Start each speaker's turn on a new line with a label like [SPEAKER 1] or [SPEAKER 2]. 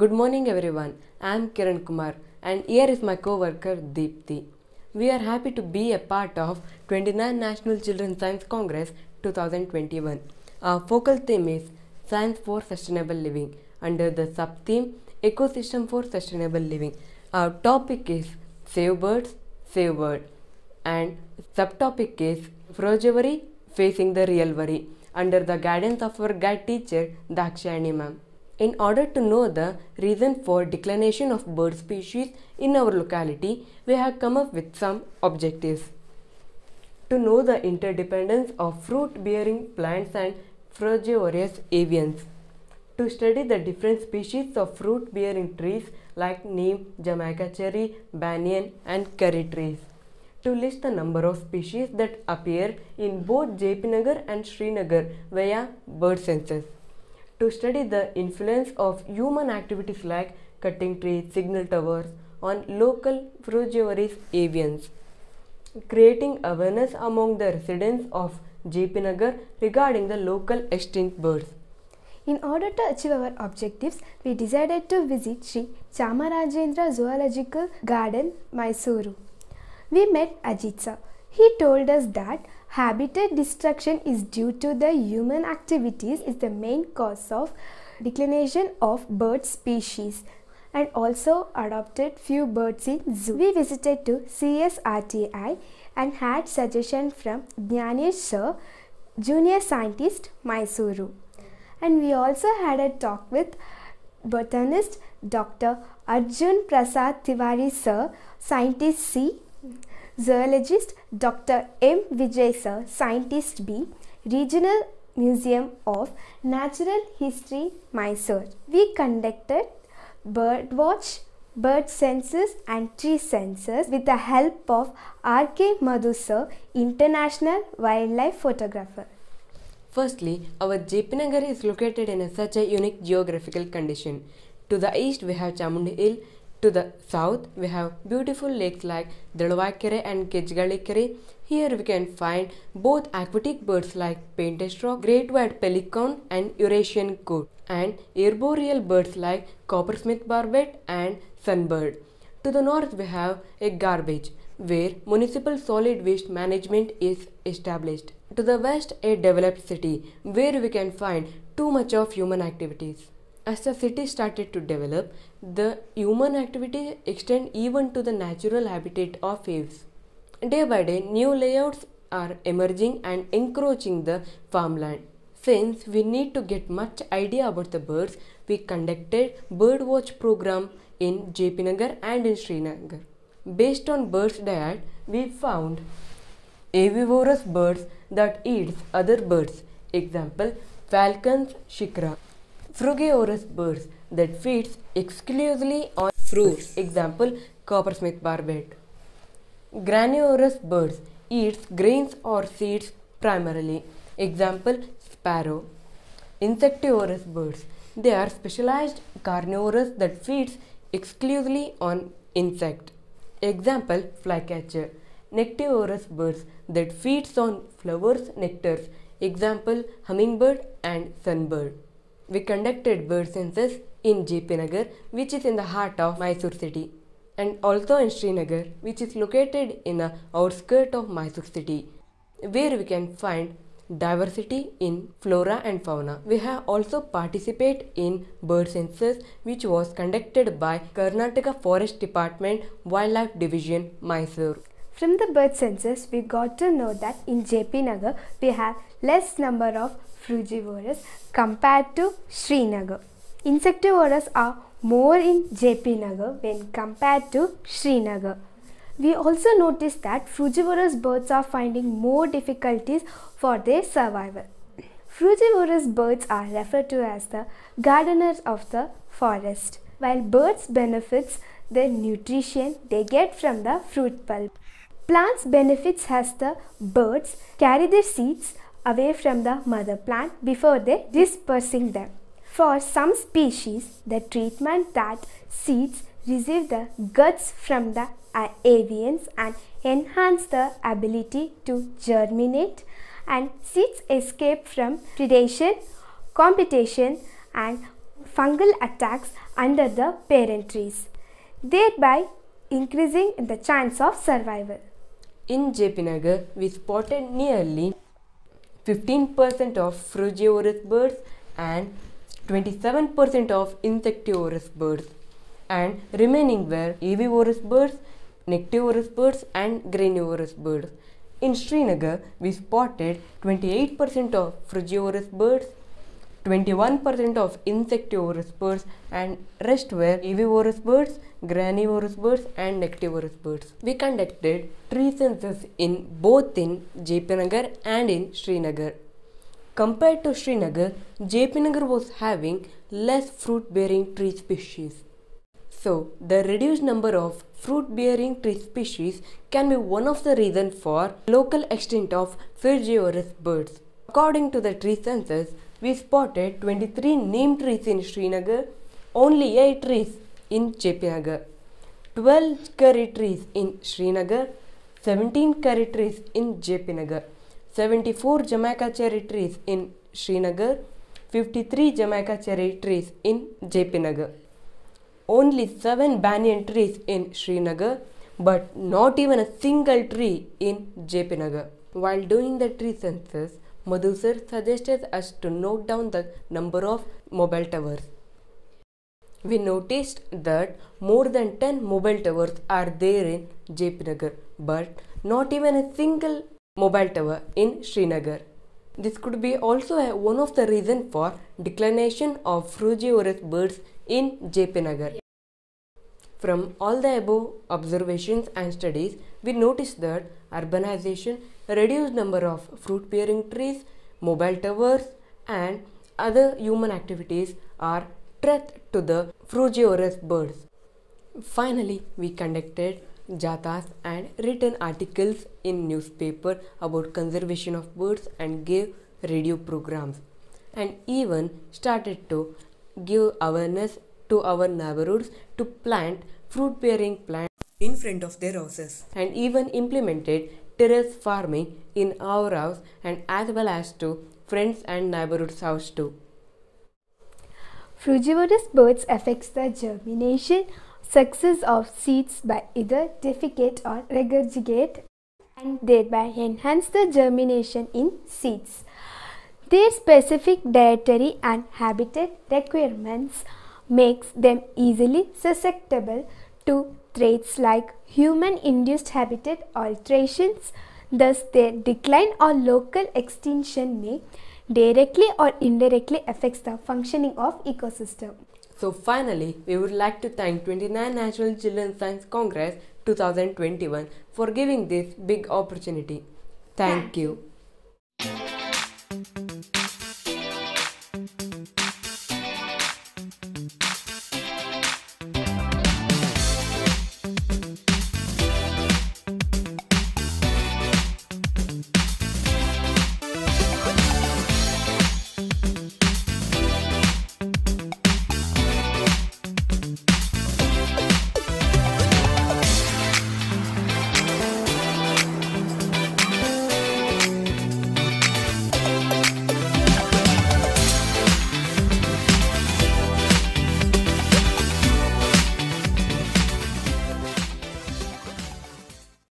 [SPEAKER 1] Good morning, everyone. I am Kiran Kumar, and here is my co-worker Deepthi. We are happy to be a part of 29 National Children's Science Congress 2021. Our focal theme is Science for Sustainable Living under the sub-theme Ecosystem for Sustainable Living. Our topic is Save Birds, Save World, and subtopic is Frugivory Facing the Real Worry under the guidance of our guide teacher Dakshayani ma'am. In order to know the reason for declination of bird species in our locality, we have come up with some objectives. To know the interdependence of fruit bearing plants and frugivorous avians. To study the different species of fruit bearing trees like neem, Jamaica cherry, banyan, and curry trees. To list the number of species that appear in both JP Nagar and Srinagar via bird census to study the influence of human activities like cutting trees, signal towers on local frugivorous avians, creating awareness among the residents of JP Nagar regarding the local extinct birds.
[SPEAKER 2] In order to achieve our objectives, we decided to visit Sri Chamarajendra Zoological Garden, Mysuru. We met Ajit sir. He told us that habitat destruction is due to the human activities is the main cause of declination of bird species and also adopted few birds in zoo. We visited to CSRTI and had suggestion from Jnanesh sir, junior scientist Mysuru. And we also had a talk with botanist Dr. Arjun Prasad Tiwari sir, scientist C, zoologist Dr. M. Vijay sir, scientist B, Regional Museum of Natural History, Mysore. We conducted bird watch, bird census and tree census with the help of R.K. Madhu sir, international wildlife photographer.
[SPEAKER 1] Firstly, our JP Nagar is located in a such a unique geographical condition. To the east, we have Chamundi Hill. To the south, we have beautiful lakes like Dalwakere and Kejgalikere. Here we can find both aquatic birds like painted stork, great white pelican and Eurasian coot, and arboreal birds like coppersmith barbet and sunbird. To the north, we have a garbage where municipal solid waste management is established. To the west, a developed city where we can find too much of human activities. As the city started to develop, the human activity extend even to the natural habitat of aves. Day by day, new layouts are emerging and encroaching the farmland. Since we need to get much idea about the birds, we conducted bird watch program in JP Nagar and in Srinagar. Based on birds' diet, we found avivorous birds that eats other birds. Example: falcons, shikra. Frugivorous birds that feeds exclusively on fruits. Example: coppersmith barbet. Granivorous birds eats grains or seeds primarily. Example: sparrow. Insectivorous birds. They are specialized carnivorous that feeds exclusively on insect. Example: flycatcher. Nectivorous birds that feeds on flowers, nectars. Example: hummingbird and sunbird. We conducted bird census in JP Nagar, which is in the heart of Mysore city, and also in Srinagar, which is located in the outskirts of Mysore city, where we can find diversity in flora and fauna. We have also participated in bird census which was conducted by Karnataka Forest Department Wildlife Division Mysore.
[SPEAKER 2] From the bird census, we got to know that in JP Nagar we have less number of frugivorous compared to Srinagar. Insectivorous are more in JP Nagar when compared to Srinagar. We also noticed that frugivorous birds are finding more difficulties for their survival. Frugivorous birds are referred to as the gardeners of the forest. While birds benefits the nutrition they get from the fruit pulp. Plants benefits as the birds carry their seeds away from the mother plant before they dispersing them. For some species, the treatment that seeds receive the guts from the avians and enhance the ability to germinate and seeds escape from predation, competition and fungal attacks under the parent trees, thereby increasing the chance of survival.
[SPEAKER 1] In JP Nagar, we spotted nearly 15% of frugivorous birds and 27% of insectivorous birds, and remaining were avivorous birds, nectivorous birds, and granivorous birds. In Srinagar, we spotted 28% of frugivorous birds, 21% of insectivorous birds and rest were avivorous birds, granivorous birds and nectivorous birds. We conducted tree census in both in JP Nagar and in Srinagar. Compared to Srinagar, JP Nagar was having less fruit bearing tree species. So, the reduced number of fruit bearing tree species can be one of the reasons for local extent of frugivorous birds. According to the tree census, we spotted 23 neem trees in Srinagar, only 8 trees in JP Nagar, 12 curry trees in Srinagar, 17 curry trees in JP Nagar, 74 Jamaica cherry trees in Srinagar, 53 Jamaica cherry trees in JP Nagar. Only 7 banyan trees in Srinagar, but not even a single tree in JP Nagar. While doing the tree census, Madhu sir suggested us to note down the number of mobile towers. We noticed that more than 10 mobile towers are there in JP Nagar, but not even a single mobile tower in Srinagar. This could be also a, one of the reasons for declination of frugivorous birds in JP Nagar. From all the above observations and studies, we noticed that urbanization, reduced number of fruit bearing trees, mobile towers, and other human activities are threat to the frugivorous birds. Finally, we conducted jatas and written articles in newspaper about conservation of birds and gave radio programs and even started to give awareness to our neighborhoods to plant fruit bearing plants in front of their houses and even implemented terrace farming in our house and as well as to friends and neighborhoods house too.
[SPEAKER 2] Frugivorous birds affects the germination success of seeds by either defecate or regurgitate and thereby enhance the germination in seeds. Their specific dietary and habitat requirements makes them easily susceptible to traits like human induced habitat alterations thus their decline or local extinction may directly or indirectly affects the functioning of ecosystem
[SPEAKER 1] so finally, we would like to thank 29 National Children's Science Congress 2021 for giving this big opportunity. Thank, thank you. you.